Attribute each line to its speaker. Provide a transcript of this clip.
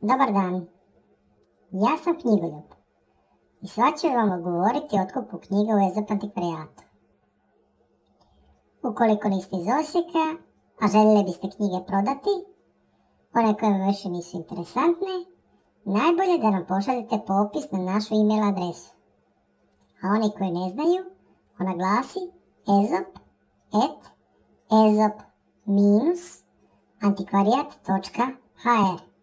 Speaker 1: Dobar dan, ja sam knjigoljub i sad ću vam govoriti o otkupu knjiga u Ezop antikvarijatu. Ukoliko niste iz Osijeka, a željeli biste knjige prodati, one koje vam više nisu interesantne, najbolje da nam pošaljete popis na našu e-mail adresu. A oni koji ne znaju, ona glasi ezop.antikvarijat.hr